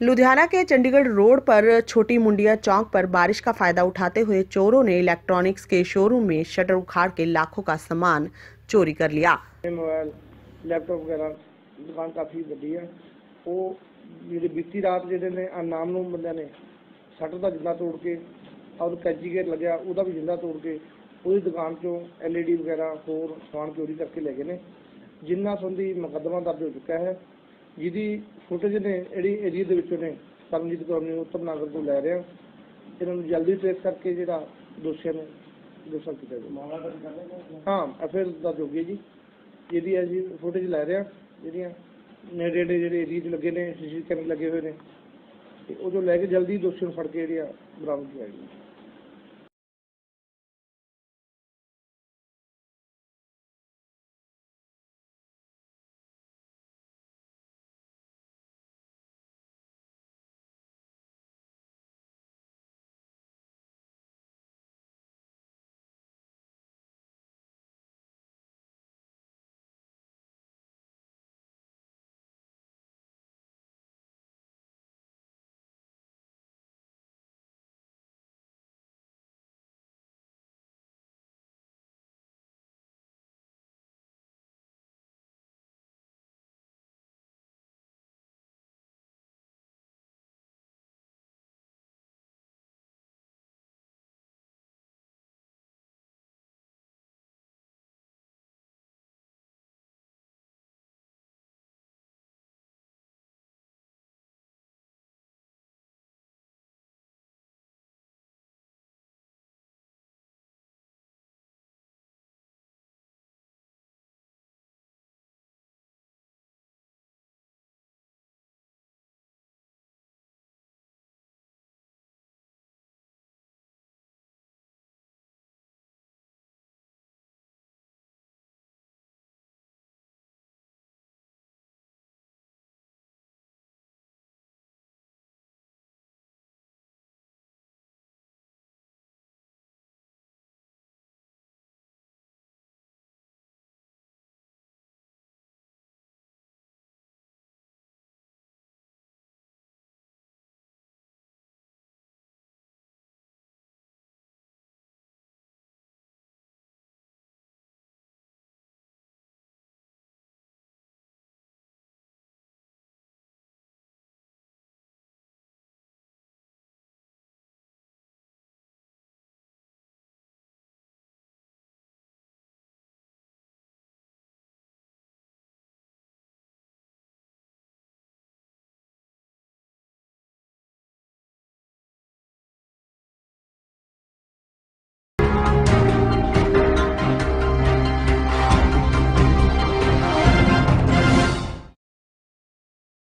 लुधियाना के चंडीगढ़ रोड पर छोटी मुंडिया चौक पर बारिश का फायदा उठाते हुए चोरों ने इलेक्ट्रॉनिक्स के शोरूम में शटर उखाड़ के लाखों का सामान चोरी कर लिया ਇਹ ਮੋਬਾਈਲ ਲੈਪਟਾਪ ਵਗੈਰਾ ਦੁਕਾਨ ਕਾਫੀ ਵੱਡੀ ਹੈ ਉਹ ਜਿਹੜੇ ਬੀਤੀ ਰਾਤ ਜਿਹੜੇ ਨੇ ਅਨਾਮ ਨੂੰ ਬੰਦਿਆਂ ਨੇ ਸ਼ਟਰ ਦਾ ਜਿੰਦਾ ਤੋੜ ਕੇ ਔਰ ਕੈਜੀ ਗੇਟ ਲੱਗਿਆ ਉਹਦਾ ਵੀ ਜਿੰਦਾ ਤੋੜ ਕੇ ਉਹਦੀ ਦੁਕਾਨ ਚੋਂ ਐਲਈਡੀ ਵਗੈਰਾ ਹੋਰ ਸਮਾਨ ਚੋਰੀ ਕਰਕੇ ਲੈ ਗਏ ਨੇ ਜਿੰਨਾ ਸੰਬੰਧੀ ਮੁਕੱਦਮਾ ਦਰਜ ਹੋ ਚੁੱਕਾ ਹੈ ਜਿਹਦੀ ਫੁਟੇਜ ਨੇ ਜਿਹੜੀ ਏਰੀਆ ਦੇ ਵਿੱਚੋਂ ਨੇ ਕਰਮਜੀਤ ਕਲੋਨੀ ਉੱਤਮ ਨਗਰ ਤੋਂ ਲੈ ਰਹੇ ਇਹਨਾਂ ਨੂੰ ਜਲਦੀ ਟ੍ਰੇਸ ਕਰਕੇ ਜਿਹੜਾ ਦੋਸ਼ੀਆਂ ਨੂੰ ਦੋਸ਼ਾ ਕੀਤਾ ਜਾਵੇ ਹਾਂ ਹੋ ਗਈ ਹੈ ਜੀ। ਜਿਹਦੀ ਅਸੀਂ ਫੁਟੇਜ ਲੈ ਰਹੇ ਜਿਹੜੀਆਂ ਨੇੜੇ ਨੇੜੇ ਜਿਹੜੇ ਏਰੀਆ 'ਚ ਲੱਗੇ ਨੇ ਸੀਸੀ ਕੈਮਰੇ ਲੱਗੇ ਹੋਏ ਨੇ। ਤੇ ਉਹ ਜੋ ਲੈ ਕੇ ਜਲਦੀ ਦੋਸ਼ੀ ਨੂੰ ਫੜ ਕੇ ਜਿਹੜੀ ਆ ਬਰਾਮਦ ਕਰਾਈ